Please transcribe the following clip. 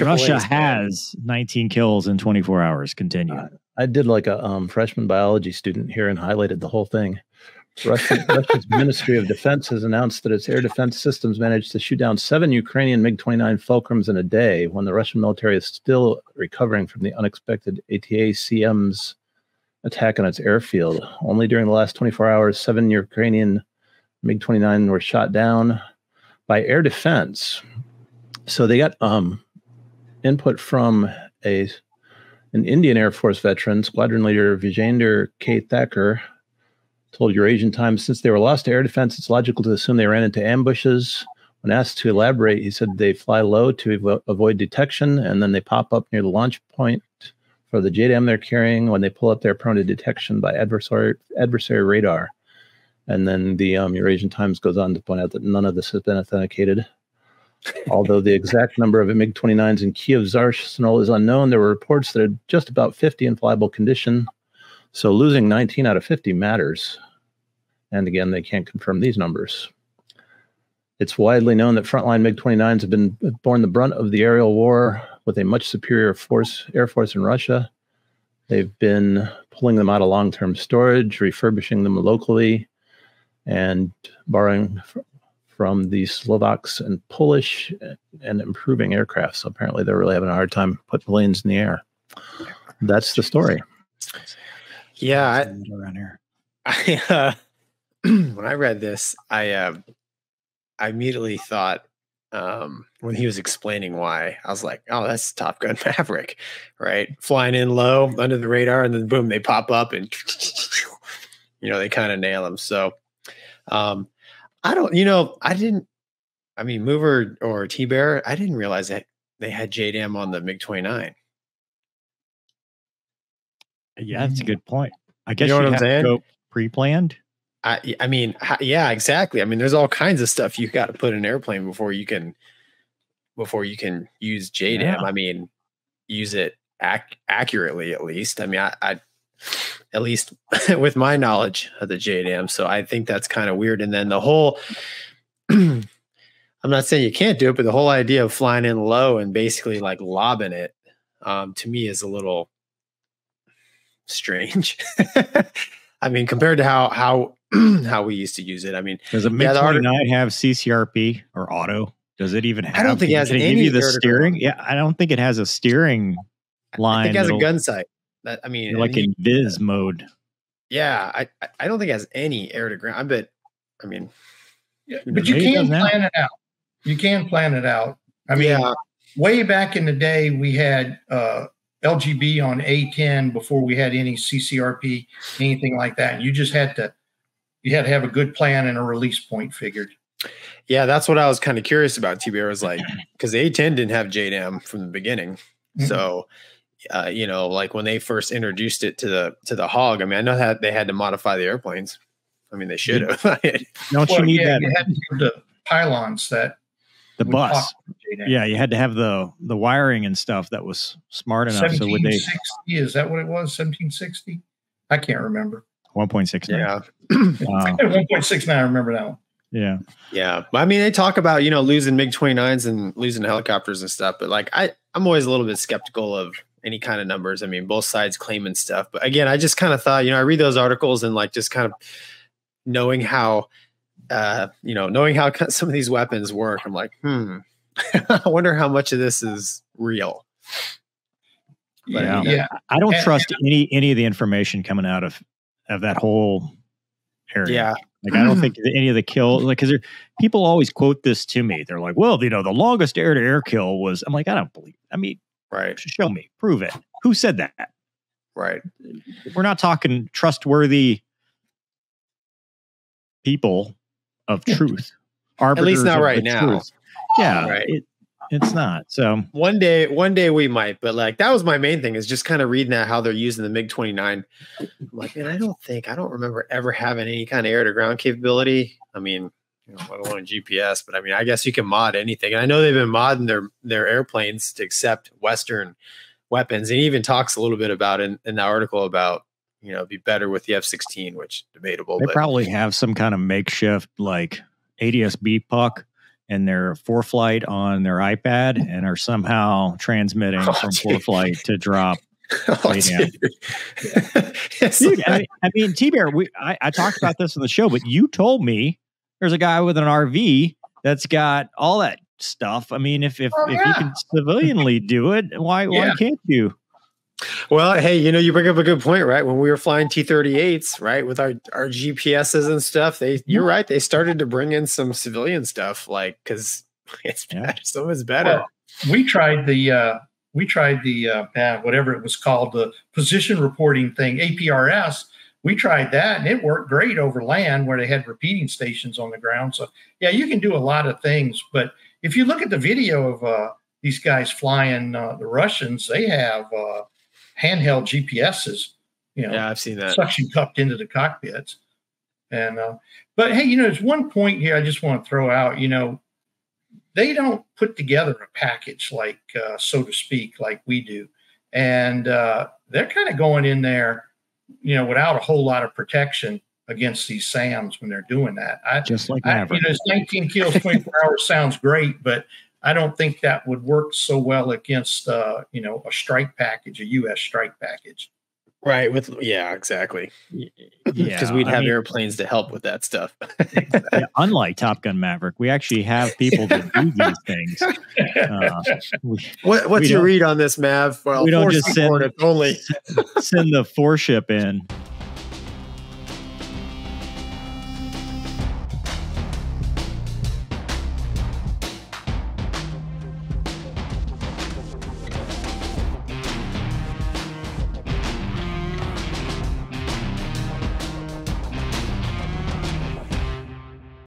Russia has 19 kills in 24 hours. Continue. Uh, I did like a um, freshman biology student here and highlighted the whole thing. Russia, Russia's Ministry of Defense has announced that its air defense systems managed to shoot down seven Ukrainian MiG 29 Fulcrums in a day when the Russian military is still recovering from the unexpected ATACMS attack on its airfield. Only during the last 24 hours, seven Ukrainian MiG 29 were shot down by air defense. So they got um, input from a an Indian Air Force veteran, Squadron Leader Vijainder K. Thakur, told Eurasian Times since they were lost to air defense, it's logical to assume they ran into ambushes. When asked to elaborate, he said they fly low to avo- avoid detection and then they pop up near the launch point for the JDAM they're carrying. When they pull up, they're prone to detection by adversary, adversary radar. And then the um, Eurasian Times goes on to point out that none of this has been authenticated. Although the exact number of MiG 29s in Kiev's arsenal is unknown, there were reports that just about 50 in flyable condition. So losing 19 out of 50 matters. And again, they can't confirm these numbers. It's widely known that frontline MiG 29s have been borne the brunt of the aerial war with a much superior force, air force in Russia. They've been pulling them out of long term storage, refurbishing them locally, and borrowing from the Slovaks and Polish and improving aircraft. So apparently they're really having a hard time putting planes in the air. That's the story. Yeah, I, around here. I uh, when I read this, I uh, I immediately thought um, when he was explaining why, I was like, "Oh, that's Top Gun Maverick, right? Flying in low under the radar, and then boom, they pop up, and you know they kind of nail them." So, um, I don't, you know, I didn't. I mean, Mover or T Bear, I didn't realize that they had JDAM on the MiG twenty nine. Yeah, that's a mm. good point. I guess you know you what I'm have to saying? go pre-planned. I I mean, yeah, exactly. I mean, there's all kinds of stuff you got to put in an airplane before you can before you can use JDAM. Yeah. I mean, use it ac- accurately at least. I mean, I, I at least with my knowledge of the JDAM. So I think that's kind of weird. And then the whole I'm not saying you can't do it, but the whole idea of flying in low and basically like lobbing it um, to me is a little strange. I mean, compared to how how how we used to use it. I mean, Does a MiG 29 have CCRP or auto? Does it even have? I don't think it has can give any you the steering. Yeah, I don't think it has a steering line. I think it has a gun sight. That I mean, like and in Viz mode. yeah, I I- I don't think it has any air to ground. I bet. I mean, Yeah, but you can does now. plan it out. You can plan it out. I mean, yeah, way back in the day, we had uh, LGB on A10 before we had any CCRP, anything like that. And you just had to, you had to have a good plan and a release point figured. yeah, that's what I was kind of curious about. T Bear was like because A10 didn't have JDAM from the beginning, Mhm. so. Uh, you know, like when they first introduced it to the to the hog. I mean, I know that they had to modify the airplanes. I mean, they should have. Don't Well, you need yeah, that you had to have the pylons that the bus? pop Yeah, you had to have the the wiring and stuff that was smart enough. So would they 1760 is that what it was? 1760? I can't remember. 1.6? yeah, Wow. 1.69. I remember that one. Yeah. Yeah, but I mean, they talk about you know losing MiG 29s and losing helicopters and stuff, but like I, I'm always a little bit skeptical of any kind of numbers. I mean, both sides claiming stuff, but again, I just kind of thought, you know, I read those articles and like just kind of knowing how, uh, you know, knowing how some of these weapons work, I'm like, hmm, I wonder how much of this is real. But, Yeah. yeah. I don't And- trust any any of the information coming out of of that whole area. Yeah, Like I don't think any of the kill like because people always quote this to me. They're like, "Well, you know, the longest air to air kill was." I'm like, I don't believe. I mean, right, show me, prove it. Who said that? right. We're not talking trustworthy people of truth. At least not right now. truth. Yeah, Right. it, it's not. So One day, one day we might, but like that was my main thing is just kind of reading that how they're using the MiG 29. I'm like, man, I don't think I don't remember ever having any kind of air to ground capability. I mean, you know, let alone GPS, but I mean, I guess you can mod anything. And I know they've been modding their their airplanes to accept Western weapons. And he even talks a little bit about in, in the article about you know, be better with the F 16, which debatable. they but probably have some kind of makeshift like ADSB puck and their ForeFlight on their iPad and are somehow transmitting Oh, from dude. ForeFlight to drop. Oh, Lay dude. It's Dude, I mean, I mean T Bear, we I, I talked about this on the show, but you told me there's a guy with an RV that's got all that stuff. I mean, if if, Oh, if you can civilianly do it, why why can't you? Well, hey, you know, you bring up a good point, right? When we were flying T-38s, right, with our our GPSs and stuff, they you're right, they started to bring in some civilian stuff, like because it's Yeah. better, so it's better. Well, we tried the uh, we tried the uh, uh, whatever it was called the position reporting thing APRS. We tried that and it worked great over land where they had repeating stations on the ground. So yeah, you can do a lot of things. But if you look at the video of uh, these guys flying uh, the Russians, they have uh, handheld GPSs. You know, yeah, I've seen that. suction cupped into the cockpits. And uh, but hey, you know, there's one point here I just want to throw out. You know, they don't put together a package like, uh, so to speak, like we do, and uh, they're kind of going in there, you know, without a whole lot of protection against these SAMs when they're doing that. I, Just like I, you know, 19 kills 24 hours sounds great, but I don't think that would work so well against, uh, you know, a strike package, a U.S. strike package. Right, with yeah, exactly. yeah, Because we'd I have mean, airplanes to help with that stuff. yeah, unlike Top Gun Maverick, we actually have people to do these things. Uh, we what, what's we your read on this, Mav? Well, we don't just send- Hornets only. send the four ship in